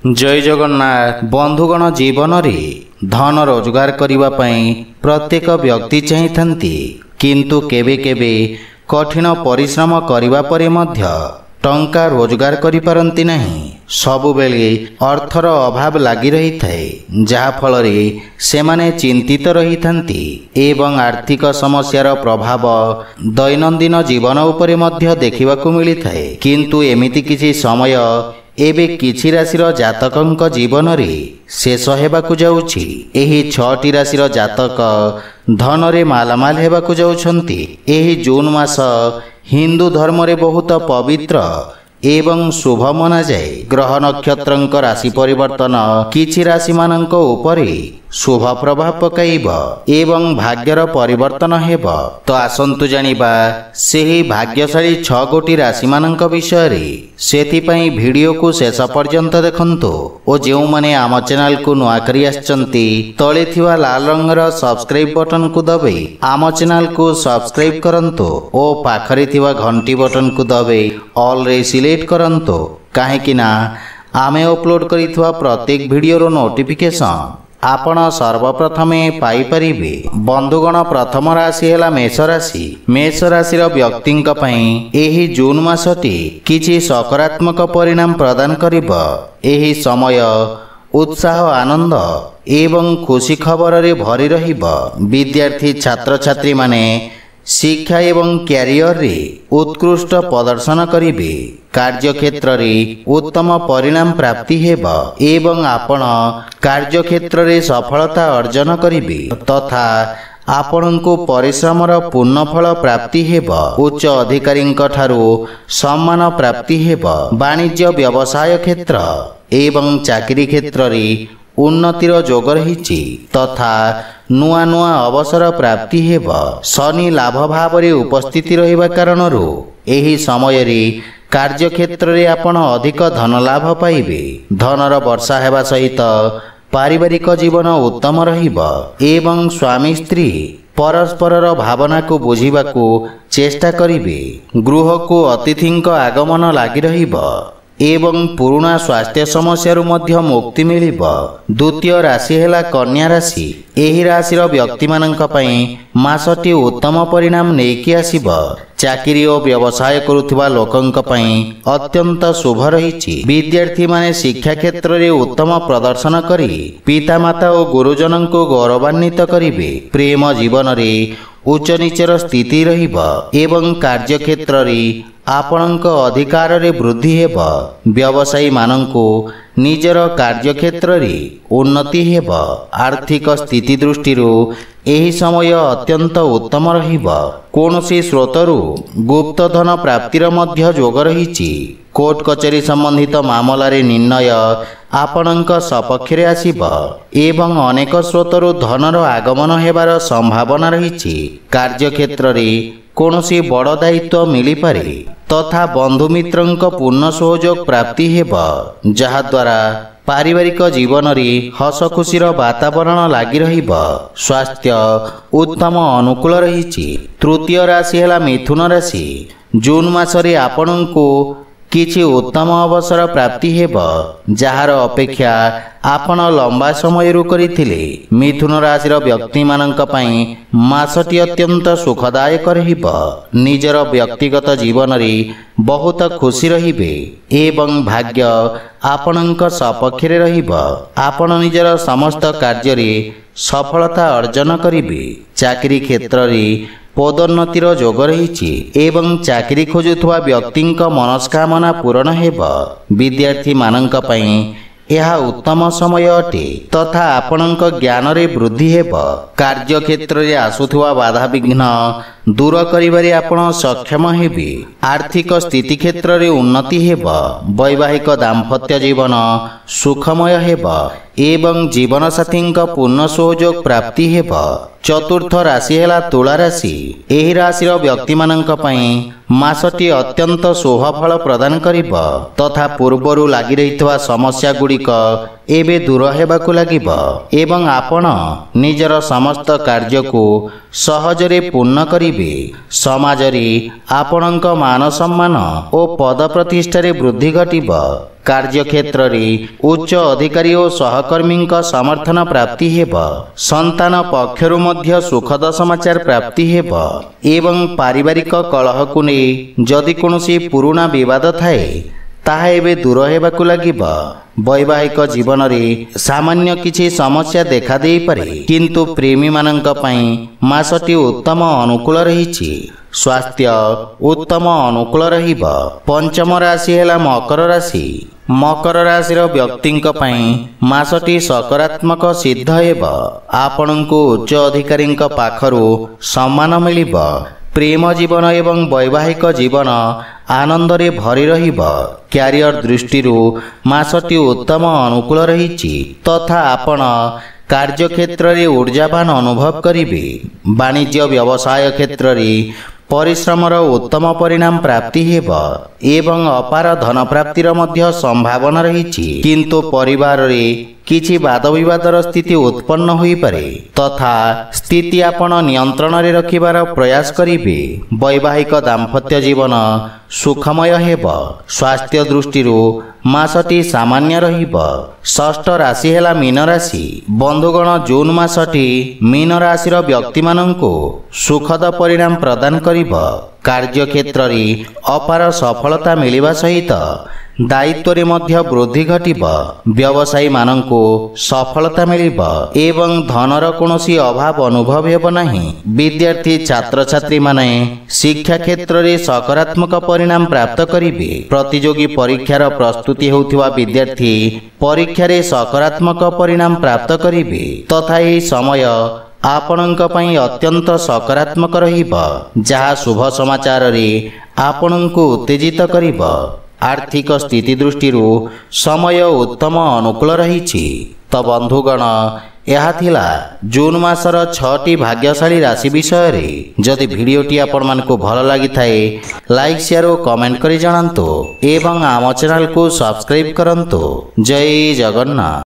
ଜୟ ଜଗନ୍ନାଥ ବନ୍ଧୁଗଣ ଜୀବନରେ ଧନ ରୋଜଗାର କରିବା ପାଇଁ ପ୍ରତ୍ୟେକ ବ୍ୟକ୍ତି ଚାହିଁଥାନ୍ତି। କିନ୍ତୁ କେବେ କେବେ କଠିନ ପରିଶ୍ରମ କରିବା ପରେ ମଧ୍ୟ ଟଙ୍କା ରୋଜଗାର କରିପାରନ୍ତି ନାହିଁ। ସବୁବେଳେ ଅର୍ଥର ଅଭାବ ଲାଗି ରହିଥାଏ ଯାହାଫଳରେ ସେମାନେ ଚିନ୍ତିତ ରହିଥାନ୍ତି ଏବଂ ଆର୍ଥିକ ସମସ୍ୟାର ପ୍ରଭାବ ଦୈନନ୍ଦିନ ଜୀବନ ଉପରେ ମଧ୍ୟ ଦେଖିବାକୁ ମିଳିଥାଏ। କିନ୍ତୁ ଏମିତି କିଛି ସମୟ ଏବେ କିଛି ରାଶିର ଜାତକଙ୍କ ଜୀବନରେ ଶେଷ ହେବାକୁ ଯାଉଛି। ଏହି ଛଅଟି ରାଶିର ଜାତକ ଧନରେ ମାଲାମାଲ ହେବାକୁ ଯାଉଛନ୍ତି। ଏହି ଜୁନ୍ ମାସ ହିନ୍ଦୁ ଧର୍ମରେ ବହୁତ ପବିତ୍ର ଏବଂ ଶୁଭ ମନାଯାଏ। ଗ୍ରହ ନକ୍ଷତ୍ରଙ୍କ ରାଶି ପରିବର୍ତ୍ତନ କିଛି ରାଶିମାନଙ୍କ ଉପରେ ଶୁଭ ପ୍ରଭାବ ପକାଇବ ଏବଂ ଭାଗ୍ୟର ପରିବର୍ତ୍ତନ ହେବ। ତ ଆସନ୍ତୁ ଜାଣିବା ସେହି ଭାଗ୍ୟଶାଳୀ ଛଅ ଗୋଟି ରାଶିମାନଙ୍କ ବିଷୟରେ। ସେଥିପାଇଁ ଭିଡ଼ିଓକୁ ଶେଷ ପର୍ଯ୍ୟନ୍ତ ଦେଖନ୍ତୁ ଓ ଯେଉଁମାନେ ଆମ ଚ୍ୟାନେଲକୁ ନୂଆ କରି ଆସିଛନ୍ତି ତଳେ ଥିବା ଲାଲ ରଙ୍ଗର ସବସ୍କ୍ରାଇବ୍ ବଟନକୁ ଦବାଇ ଆମ ଚ୍ୟାନେଲକୁ ସବସ୍କ୍ରାଇବ୍ କରନ୍ତୁ ଓ ପାଖରେ ଥିବା ଘଣ୍ଟି ବଟନକୁ ଦବାଇ ଅଲ୍ରେ ସିଲେକ୍ଟ କରନ୍ତୁ। କାହିଁକି ନା ଆମେ ଅପଲୋଡ଼ କରିଥିବା ପ୍ରତ୍ୟେକ ଭିଡ଼ିଓର ନୋଟିଫିକେସନ୍ ଆପଣ ସର୍ବପ୍ରଥମେ ପାଇପାରିବେ। ବନ୍ଧୁଗଣ ପ୍ରଥମ ରାଶି ହେଲା ମେଷ ରାଶି ମେଷ ରାଶିର ବ୍ୟକ୍ତିଙ୍କ ପାଇଁ ଏହି ଜୁନ୍ ମାସଟି କିଛି ସକାରାତ୍ମକ ପରିଣାମ ପ୍ରଦାନ କରିବ। ଏହି ସମୟ ଉତ୍ସାହ ଆନନ୍ଦ ଏବଂ ଖୁସି ଖବରରେ ଭରି ରହିବ। ବିଦ୍ୟାର୍ଥୀ ଛାତ୍ରଛାତ୍ରୀମାନେ ଶିକ୍ଷା ଏବଂ କ୍ୟାରିୟରରେ ଉତ୍କୃଷ୍ଟ ପ୍ରଦର୍ଶନ କରିବେ କାର୍ଯ୍ୟକ୍ଷେତ୍ରରେ ଉତ୍ତମ ପରିଣାମ ପ୍ରାପ୍ତି ହେବ ଏବଂ ଆପଣ କାର୍ଯ୍ୟକ୍ଷେତ୍ରରେ ସଫଳତା ଅର୍ଜନ କରିବେ ତଥା ଆପଣଙ୍କୁ ପରିଶ୍ରମର ପୂର୍ଣ୍ଣଫଳ ପ୍ରାପ୍ତି ହେବ। ଉଚ୍ଚ ଅଧିକାରୀଙ୍କ ଠାରୁ ସମ୍ମାନ ପ୍ରାପ୍ତି ହେବ। ବାଣିଜ୍ୟ ବ୍ୟବସାୟ କ୍ଷେତ୍ର ଏବଂ ଚାକିରି କ୍ଷେତ୍ରରେ ଉନ୍ନତିର ଯୋଗ ରହିଛି। ତଥା ନୂଆ ନୂଆ ଅବସର ପ୍ରାପ୍ତି ହେବ। ଶନି ଲାଭ ଭାବରେ ଉପସ୍ଥିତି ରହିବା କାରଣରୁ ଏହି ସମୟରେ କାର୍ଯ୍ୟକ୍ଷେତ୍ରରେ ଆପଣ ଅଧିକ ଧନ ଲାଭ ପାଇବେ। ଧନର ବର୍ଷା ହେବା ସହିତ ପାରିବାରିକ ଜୀବନ ଉତ୍ତମ ରହିବ ଏବଂ ସ୍ୱାମୀ ସ୍ତ୍ରୀ ପରସ୍ପରର ଭାବନାକୁ ବୁଝିବାକୁ ଚେଷ୍ଟା କରିବେ। ଗୃହକୁ ଅତିଥିଙ୍କ ଆଗମନ ଲାଗି ରହିବ। ଏବଂ ପୁରୁଣା ସ୍ୱାସ୍ଥ୍ୟ ସମସ୍ୟାରୁ ମଧ୍ୟ ମୁକ୍ତି ମିଳିବ। ଦ୍ୱିତୀୟ ରାଶି ହେଲା କନ୍ୟା ରାଶି। ଏହି ରାଶିର ବ୍ୟକ୍ତିମାନଙ୍କ ପାଇଁ ମାସଟି ଉତ୍ତମ ପରିଣାମ ନେଇକି ଆସିବ। ଚାକିରି ଓ ବ୍ୟବସାୟ କରୁଥିବା ଲୋକଙ୍କ ପାଇଁ ଅତ୍ୟନ୍ତ ଶୁଭ ରହିଛି। ବିଦ୍ୟାର୍ଥୀମାନେ ଶିକ୍ଷା କ୍ଷେତ୍ରରେ ଉତ୍ତମ ପ୍ରଦର୍ଶନ କରି ପିତାମାତା ଓ ଗୁରୁଜନଙ୍କୁ ଗୌରବାନ୍ୱିତ କରିବେ। ପ୍ରେମ ଜୀବନରେ ଉଚ୍ଚ ନିଚର ସ୍ଥିତି ରହିବ ଏବଂ କାର୍ଯ୍ୟକ୍ଷେତ୍ରରେ ଆପଣଙ୍କ ଅଧିକାରରେ ବୃଦ୍ଧି ହେବ। ବ୍ୟବସାୟୀମାନଙ୍କୁ ନିଜର କାର୍ଯ୍ୟକ୍ଷେତ୍ରରେ ଉନ୍ନତି ହେବ। ଆର୍ଥିକ ସ୍ଥିତି ଦୃଷ୍ଟିରୁ ଏହି ସମୟ ଅତ୍ୟନ୍ତ ଉତ୍ତମ ରହିବ। କୌଣସି ସ୍ରୋତରୁ ଗୁପ୍ତଧନ ପ୍ରାପ୍ତିର ମଧ୍ୟ ଯୋଗ ରହିଛି। କୋର୍ଟ କଚେରୀ ସମ୍ବନ୍ଧିତ ମାମଲାରେ ନିର୍ଣ୍ଣୟ ଆପଣଙ୍କ ସପକ୍ଷରେ ଆସିବ ଏବଂ ଅନେକ ସ୍ରୋତରୁ ଧନର ଆଗମନ ହେବାର ସମ୍ଭାବନା ରହିଛି। କାର୍ଯ୍ୟକ୍ଷେତ୍ରରେ କୌଣସି ବଡ଼ ଦାୟିତ୍ୱ ମିଳିପାରେ ତଥା ବନ୍ଧୁମିତ୍ରଙ୍କ ପୂର୍ଣ୍ଣ ସହଯୋଗ ପ୍ରାପ୍ତି ହେବ ଯାହାଦ୍ୱାରା ପାରିବାରିକ ଜୀବନରେ ହସ ଖୁସିର ବାତାବରଣ ଲାଗି ରହିବ। ସ୍ୱାସ୍ଥ୍ୟ ଉତ୍ତମ ଅନୁକୂଳ ରହିଛି। ତୃତୀୟ ରାଶି ହେଲା ମିଥୁନ ରାଶି। ଜୁନ୍ ମାସରେ ଆପଣଙ୍କୁ କିଛି ଉତ୍ତମ ଅବସର ପ୍ରାପ୍ତି ହେବ ଯାହାର ଅପେକ୍ଷା ଆପଣ ଲମ୍ବା ସମୟରୁ କରିଥିଲେ। ମିଥୁନ ରାଶିର ବ୍ୟକ୍ତିମାନଙ୍କ ପାଇଁ ମାସଟି ଅତ୍ୟନ୍ତ ସୁଖଦାୟକ ରହିବ। ନିଜର ବ୍ୟକ୍ତିଗତ ଜୀବନରେ ବହୁତ ଖୁସି ରହିବେ ଏବଂ ଭାଗ୍ୟ ଆପଣଙ୍କ ସପକ୍ଷରେ ରହିବ। ଆପଣ ନିଜର ସମସ୍ତ କାର୍ଯ୍ୟରେ ସଫଳତା ଅର୍ଜନ କରିବେ। ଚାକିରି କ୍ଷେତ୍ରରେ ପଦୋନ୍ନତିର ଯୋଗ ରହିଛି ଏବଂ ଚାକିରି ଖୋଜୁଥିବା ବ୍ୟକ୍ତିଙ୍କ ମନସ୍କାମନା ପୂରଣ ହେବ। ବିଦ୍ୟାର୍ଥୀମାନଙ୍କ ପାଇଁ ଏହା ଉତ୍ତମ ସମୟ ଅଟେ ତଥା ଆପଣଙ୍କ ଜ୍ଞାନରେ ବୃଦ୍ଧି ହେବ। କାର୍ଯ୍ୟକ୍ଷେତ୍ରରେ ଆସୁଥିବା ବାଧାବିଘ୍ନ ଦୂର କରିବାରେ ଆପଣ ସକ୍ଷମ ହେବେ। ଆର୍ଥିକ ସ୍ଥିତି କ୍ଷେତ୍ରରେ ଉନ୍ନତି ହେବ ବୈବାହିକ ଦାମ୍ପତ୍ୟ ଜୀବନ ସୁଖମୟ ହେବ ଏବଂ ଜୀବନସାଥୀଙ୍କ ପୂର୍ଣ୍ଣ ସହଯୋଗ ପ୍ରାପ୍ତି ହେବ। ଚତୁର୍ଥ ରାଶି ହେଲା ତୁଳା ରାଶି ଏହି ରାଶିର ବ୍ୟକ୍ତିମାନଙ୍କ ପାଇଁ ମାସଟି ଅତ୍ୟନ୍ତ ଶୁଭ ଫଳ ପ୍ରଦାନ କରିବ। ତଥା ପୂର୍ବରୁ ଲାଗି ରହିଥିବା ସମସ୍ୟା ଗୁଡ଼ିକ ଏବେ ଦୂର ହେବାକୁ ଲାଗିବ ଏବଂ ଆପଣ ନିଜର ସମସ୍ତ କାର୍ଯ୍ୟକୁ ସହଜରେ ପୂର୍ଣ୍ଣ କରିବେ। ସମାଜରେ ଆପଣଙ୍କ ମାନ ସମ୍ମାନ ଓ ପଦ ପ୍ରତିଷ୍ଠାରେ ବୃଦ୍ଧି ଘଟିବ। କାର୍ଯ୍ୟକ୍ଷେତ୍ରରେ ଉଚ୍ଚ ଅଧିକାରୀ ଓ ସହକର୍ମୀଙ୍କ ସମର୍ଥନ ପ୍ରାପ୍ତି ହେବ। ସନ୍ତାନ ପକ୍ଷରୁ ମଧ୍ୟ ସୁଖଦ ସମାଚାର ପ୍ରାପ୍ତି ହେବ ଏବଂ ପାରିବାରିକ କଳହକୁ ନେଇ ଯଦି କୌଣସି ପୁରୁଣା ବିବାଦ ଥାଏ ତାହା ଏବେ ଦୂର ହେବାକୁ ଲାଗିବ। ବୈବାହିକ ଜୀବନରେ ସାମାନ୍ୟ କିଛି ସମସ୍ୟା ଦେଖାଦେଇପାରେ କିନ୍ତୁ ପ୍ରେମୀମାନଙ୍କ ପାଇଁ ମାସଟି ଉତ୍ତମ ଅନୁକୂଳ ରହିଛି। ସ୍ୱାସ୍ଥ୍ୟ ଉତ୍ତମ ଅନୁକୂଳ ରହିବ। ପଞ୍ଚମ ରାଶି ହେଲା ମକର ରାଶି। ମକର ରାଶିର ବ୍ୟକ୍ତିଙ୍କ ପାଇଁ ମାସଟି ସକାରାତ୍ମକ ସିଦ୍ଧ ହେବ। ଆପଣଙ୍କୁ ଉଚ୍ଚ ଅଧିକାରୀଙ୍କ ପାଖରୁ ସମ୍ମାନ ମିଳିବ। ପ୍ରେମ ଜୀବନ ଏବଂ ବୈବାହିକ ଜୀବନ ଆନନ୍ଦରେ ଭରି ରହିବ। କ୍ୟାରିୟର ଦୃଷ୍ଟିରୁ ମାସଟି ଉତ୍ତମ ଅନୁକୂଳ ରହିଛି। ତଥା ଆପଣ କାର୍ଯ୍ୟକ୍ଷେତ୍ରରେ ଉର୍ଜାବାନ ଅନୁଭବ କରିବେ। ବାଣିଜ୍ୟ ବ୍ୟବସାୟ କ୍ଷେତ୍ରରେ ପରିଶ୍ରମର ଉତ୍ତମ ପରିଣାମ ପ୍ରାପ୍ତି ହେବ ଏବଂ ଅପାର ଧନ ପ୍ରାପ୍ତିର ମଧ୍ୟ ସମ୍ଭାବନା ରହିଛି। କିନ୍ତୁ ପରିବାରରେ କିଛି ବାଦବିବାଦର ସ୍ଥିତି ଉତ୍ପନ୍ନ ହୋଇପାରେ ତଥା ସ୍ଥିତି ଆପଣ ନିୟନ୍ତ୍ରଣରେ ରଖିବାର ପ୍ରୟାସ କରିବେ। ବୈବାହିକ ଦାମ୍ପତ୍ୟ ଜୀବନ ସୁଖମୟ ହେବ। ସ୍ୱାସ୍ଥ୍ୟ ଦୃଷ୍ଟିରୁ ମାସଟି ସାମାନ୍ୟ ରହିବ। ଷଷ୍ଠ ରାଶି ହେଲା ମୀନ ରାଶି ବନ୍ଧୁଗଣ ଜୁନ୍ ମାସଟି ମୀନ ରାଶିର ବ୍ୟକ୍ତିମାନଙ୍କୁ ସୁଖଦ ପରିଣାମ ପ୍ରଦାନ କରିବ। କାର୍ଯ୍ୟକ୍ଷେତ୍ରରେ ଅପାର ସଫଳତା ମିଳିବା ସହିତ ଦାୟିତ୍ୱରେ ମଧ୍ୟ ବୃଦ୍ଧି ଘଟିବ। ବ୍ୟବସାୟୀମାନଙ୍କୁ ସଫଳତା ମିଳିବ ଏବଂ ଧନର କୌଣସି ଅଭାବ ଅନୁଭବ ହେବ ନାହିଁ। ବିଦ୍ୟାର୍ଥୀ ଛାତ୍ରଛାତ୍ରୀମାନେ ଶିକ୍ଷା କ୍ଷେତ୍ରରେ ସକାରାତ୍ମକ ପରିଣାମ ପ୍ରାପ୍ତ କରିବେ। ପ୍ରତିଯୋଗୀ ପରୀକ୍ଷାର ପ୍ରସ୍ତୁତି ହେଉଥିବା ବିଦ୍ୟାର୍ଥୀ ପରୀକ୍ଷାରେ ସକାରାତ୍ମକ ପରିଣାମ ପ୍ରାପ୍ତ କରିବେ। ତଥା ଏହି ସମୟ ଆପଣଙ୍କ ପାଇଁ ଅତ୍ୟନ୍ତ ସକାରାତ୍ମକ ରହିବ ଯାହା ଶୁଭ ସମାଚାରରେ ଆପଣଙ୍କୁ ଉତ୍ତେଜିତ କରିବ। ଆର୍ଥିକ ସ୍ଥିତି ଦୃଷ୍ଟିରୁ ସମୟ ଉତ୍ତମ ଅନୁକୂଳ ରହିଛି ତ ବନ୍ଧୁଗଣ ଏହା ଥିଲା ଜୁନ୍ ମାସର ଛଅଟି ଭାଗ୍ୟଶାଳୀ ରାଶି ବିଷୟରେ। ଯଦି ଭିଡ଼ିଓଟି ଆପଣମାନଙ୍କୁ ଭଲ ଲାଗିଥାଏ ଲାଇକ୍ ସେୟାର ଓ କମେଣ୍ଟ କରି ଜଣାନ୍ତୁ ଏବଂ ଆମ ଚ୍ୟାନେଲକୁ ସବସ୍କ୍ରାଇବ୍ କରନ୍ତୁ। ଜୟ ଜଗନ୍ନାଥ।